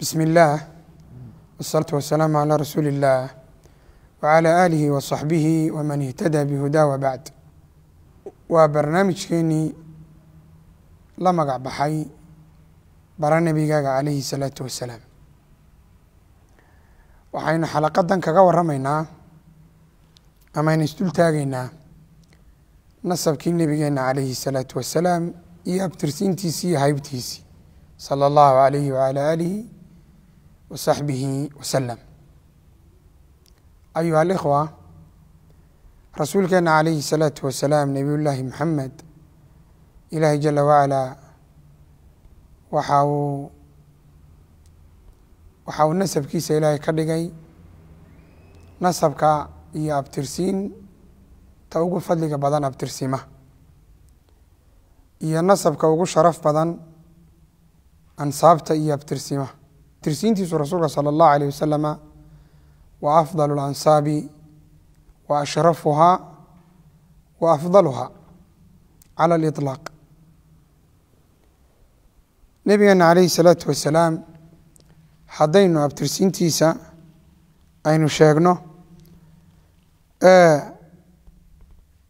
بسم الله والصلاة والسلام على رسول الله وعلى آله وصحبه ومن اهتدى بهداه وبعد waa barnaamijkeenii la magac baxay bara nebigaaga calayhi salaatu wasalaam waxaynu xalaqadan kaga waramaynaa amaynu isdul taagaynaa nasabkii nebigeenna calayhi salaatu wasalaam iyo abtirsiintiisii iyo haybtiisii sala allahu alayhi wala aalihi wa saxbihi wasalam ayuha alikhwa rasuulkeena calayhi salaatu wasalaam nebiy llaahi maxamed ilaahay jala wacalaa waxa uu waxa uu nasabkiisa ilaahay ka dhigay nasabka iyo abtirsiin ta ugu fadliga badan abtirsimaha iyo nasabka ugu sharaf badan ansaabta iyo abtirsimaha abtirsiintiisu rasuulka sala allahu alayh wasalama wa afdal اlansaabi wa ashrafuhaa wa afdaluhaa cala aliطlaaq nebigeena calayhi salaatu wasalaam haddaynu abtirsiintiisa aynu sheegno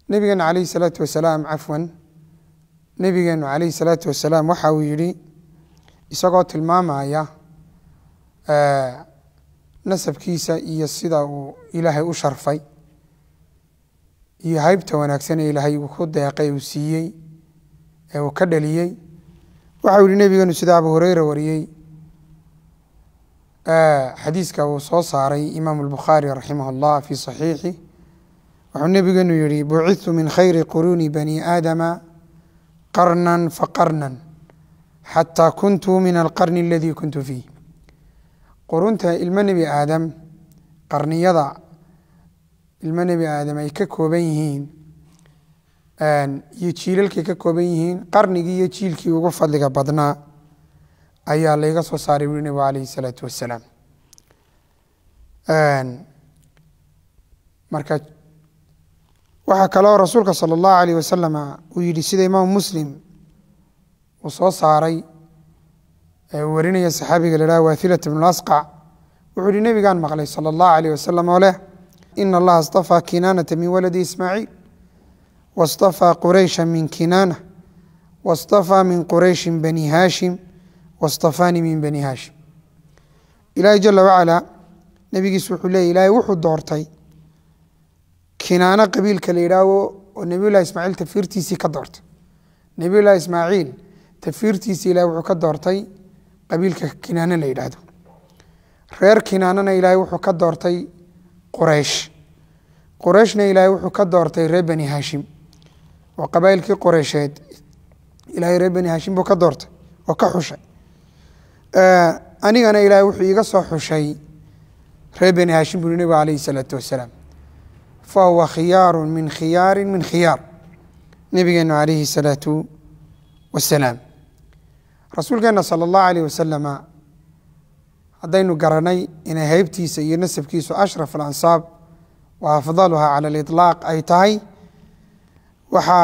nebigeena calayhi salaatu wasalaam cafwan nebigeenu calayhi salaatu wasalaam waxa uu yidhi isagoo tilmaamaya nasabkiisa iyo sida uu ilaahay u sharfay iyo haybta wanaagsan ee ilaahay uu ku deeqay uu siiyey ee uu ka dhaliyey. Waxau yihi nebigeenu sida abu hureyra wariyey. Xadiiska uu soo saaray imaamu albukhaari raximah اllah fi صaxiixi wuxuu nebigeenu yihi bucitu min khayri quruuni bani aadama qarna faqarna xataa kuntu min alqarni aladii kuntu fiih qurunta ilmo nebi aadam qarniyada ilmo nebi aadam ay ka kooban yihiin iyo jiilalkay ka kooban yihiin qarnigii iyo jiilkii ugu fadliga badnaa ayaa layga soo saaray wuri nebigu calayhi salaatu wasalaam. Marka waxaa kaloo rasuulka sala allahu alayh wasalama uu yihi sida imaamu muslim uu soo saaray warinaya saxaabiga lahaha wahilat bnu asqac wuxuu ihi nebigaan maqlay sala allahu aleyh wasalam oo leh ina allaha istafaa kinaanata min waladi ismaaciil wastafaa quraysha min kinaana wastafaa min qurayshin bani haashim wastafaanii min bani haashim. Ilaahay jala wacalaa nebigiis wuxuu leeyay ilaahay wuxuu doortay kinaano qabiilka la yidhaaho oo nebiyullahi ismaaciil tafiirtiisii ka doortay. Nebiyullahi ismaaciil tafiirtiisii ilahay wuxuu ka doortay qabiilka kinaano la yidhaahdo. Reer kinaanana ilaahay wuxuu ka doortay quraysh. Qurayshna ilaahay wuxuu ka doortay reer bani haashim. Oo qabaa'ilkii qureysheed ilaahay reer bani haashim buu ka doortay oo ka xushay. Anigana ilaahay wuxuu iiga soo xushay reer bani haashim buri nebigu calayhi salaatu wasalaam. Fa huwa khiyaaru min khiyaari min khiyaar. Nebigeenu calayhi salaatu wasalaam rasuulkeena sala allahu alayh wasalama haddaynu garanay inay haybtiisa iyo nasabkiisu ashraf alansaab wa afdaluha cala aliطlaaq ay tahay waxa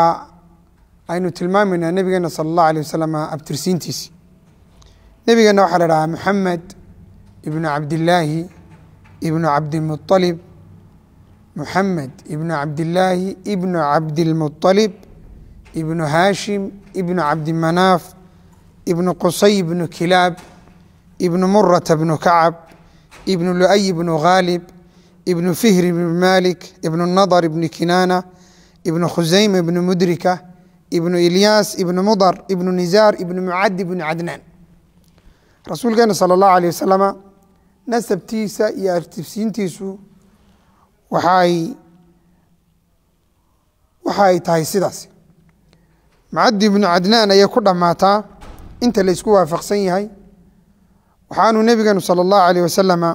aynu tilmaamaynaa nebigeena sala allahu alayh wasalam abtirsiintiisi. Nebigeena waxaa la dhahaa maxamed ibnu cabdillaahi ibnu cabdimualib muxamed ibnu cabdillaahi ibnu cabdilmualib ibnu haashim ibnu cabdimanaaf ibnu qusay ibnu kilaab ibnu murata bnu kacab ibnu lu'ay bnu khaalib ibnu fihri bnu malik ibnu nadar ibnu kinaana ibnu khusayma ibnu mudrika ibnu ilyaas ibnu mudar ibnu nizaar ibnu mucadi ibnu cadnaan rasuulkeena sala allahu alayh wasalama nasabtiisa iyo artifsiintiisu waxaay waxa ay tahay sidaas mucadi ibnu cadnaan ayay ku dhammaataa inta la ysku waafaqsan yahay. Waxaanuu nebigeenu sala allahu alayh wasalama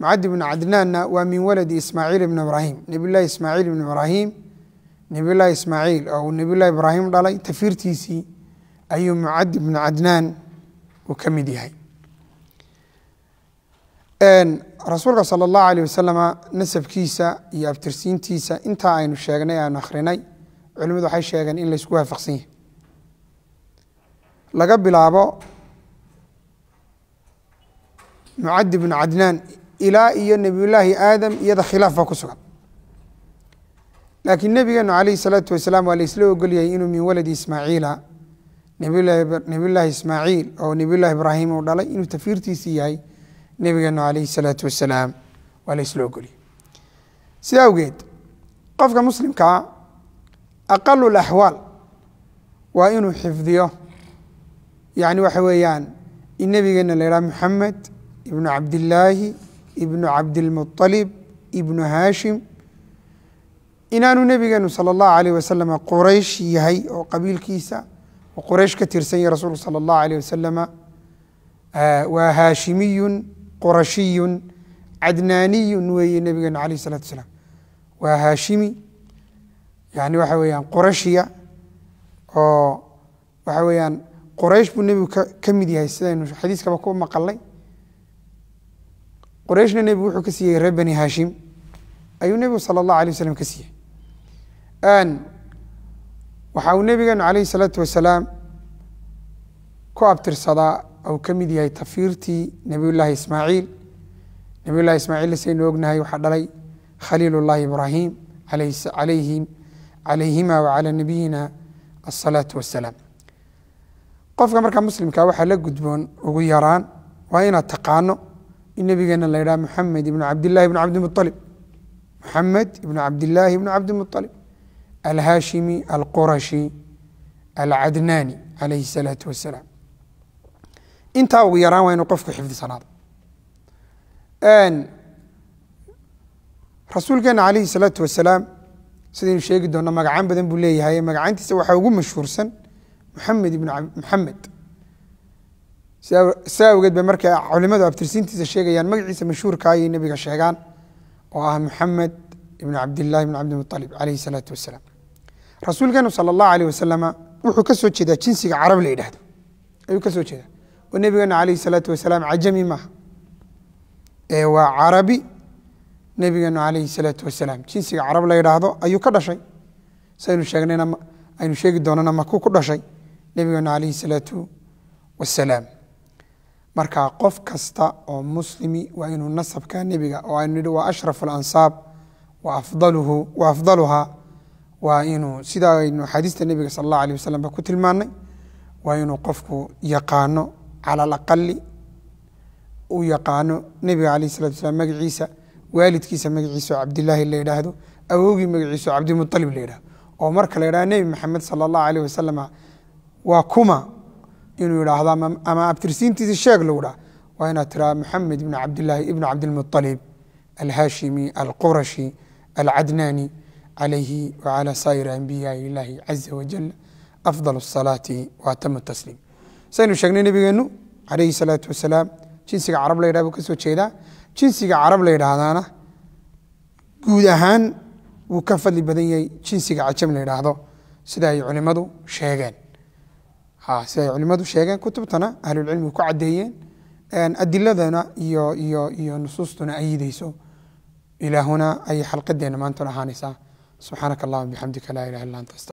mucadi bnu cadnaanna waa min waladi ismaaciil ibn ibraahim. Nebiy llahi ismaaciil ibn ibraahim nebiy llahi ismaaciil oo uu nebiy llahi ibraahim dhalay tafiirtiisii ayuu mucadi bnu cadnaan uu ka mid yahay. Rasuulka sala allahu alayh wasalama nasabkiisa iyo abtirsiintiisa intaa aynu sheegnay aanu akhrinay culimadu waxay sheegeen in laysku waafaqsan yahay laga bilaabo mucadi bnu cadnaan ilaa iyo nebiyullaahi aadam iyada khilaaf baa ku sugan. Laakiin nebigeenu calayhi salaatu wasalaam waa la isla ogolyahay inuu min waladi ismaaciila nebiyullaahi ismaaciil oo nebiyullahi ibraahim uu dhalay inuu tafiirtiisii yahay nebigeenu calayhi salaatu wasalaam waa la isla ogolyahay. Sida awgeed qofka muslimkaa aqalu laxwaal waa inuu xifdiyo yani waxa weeyaan in nebigeena la yidhaha moxamed ibnu cabdillaahi ibnu cabdilmuطalib ibnu haashim. Inaanu nebigeenu sala allahu alayh wasalama quraysh yahay oo qabiilkiisa oo quraysh ka tirsan yahay rasuulku sala allahu alayh wasalama waa haashimiyun qurashiyun cadnaaniyun weeye nebigeenu alayh isalatu wasalaam. Waa haashimi yani waxa weeyaan qurashiya oo waxa weeyaan qoraysh buu nebigu ka mid yahay sidaynu xadiiskaba ku maqalnay. Qorayshna nebigu wuxuu ka siiyey reer bani haashim. Ayuu nebigu sala allahu alay wasalam ka siiyey. Waxa uu nebigeenu calayhi salaatu wasalaam ku abtirsadaa ou ka mid yahay tafiirtii nebiyullaahi ismaaciil. Nebiyullahi ismaaciil saynu ognahay waxaa dhalay khaliil ullahi ibraahim alayhim calayhima wacalaa nabiyina asalaatu wasalaam qofka markaa muslimka waxaa la gudboon ugu yaraan waa inaad taqaano in nebigeena la yidhaha moxamed ibnu cabdillahi ibnu cabdimualib moxamed ibnu cabdillaahi ibnu cabdimualib alhaashimi alqurashi alcadnaani calayhi salaatu wasalaam intaa ugu yaraan waa inuu qofku xifdisanaado. Rasuulkeena calayhi salaatu wasalaam sidaynu sheegi doonno magacaan badan buu leeyahay magacaantiisa waxaa ugu mashhuursan moxamed ibnu moxamed sidaa awgeed ba markay culimadu abtirsiintiisa sheegayaan magaciisa mashhuurka ayay nebiga sheegaan oo ah moxamed ibnu cabdillahi ibnu cabdimualib calayhi salaatu wasalaam rasuulkeenu sala allahu alayh wasalama wuxuu ka soo jeedaa jinsiga carab la yidhahdo ayuu ka soo jeedaa. Oo nebigeena calayhi salaatu wasalaam cajami maaha. Ee waa carabi nebigeenu calayhi salaatu wasalaam jinsiga carab la yidhaahdo ayuu ka dhashay. Saynu sheegnayna aynu sheegi doonana maku ku dhashay nebigeenu calayhi salaatu wasalaam marka qof kasta oo muslimi waa inuu nasabka nebiga oo aynu nidhi waa ashraf alansaab wa afdaluhaa waa inuu sidaa aynu nebiga sala allahu alayh wasalam ba ku tilmaannay waa inuu qofku yaqaano cala alaqali uu yaqaano nebiga calayh salatu wasalaam magaciisa waalidkiisa magaciisa oo la yidhaahdo awowgii magaciisa cabdimualib la yidhahdo oo marka la yidhahdo nebi maxamed sala allahu alayh wasalama waa kuma inuu yidhaahdo ama abtirsiintiisa sheeg lagu dhaha waa inaad tiraa moxamed ibnu cabdilaahi ibnu cabdilmualib alhaashimi alqurashi alcadnaani calayhi wacala saa'iri anbiyaai illaahi caza wajal afdal asalaati wa atamu tasliim. Saynu sheegnay nebigeenu calayhi salaatu wasalaam jinsiga carab la yidhah buu ka jeedaa. Jinsiga carab la yidhaahdaana guud ahaan wuu ka fadli badan yahay jinsiga cajam la yidhaahdo. Sida ay culimadu sheegeen sida ay culimadu sheegeen kutubtana ahlulcilmigu ku caddeeyeen adiladana iyo iyo iyo nusuustuna ayideyso ilaahuna ayay xalqadeena maantuna ahaanaysaa. Subxaanaka allahuma bixamdika laa ilaha illa anta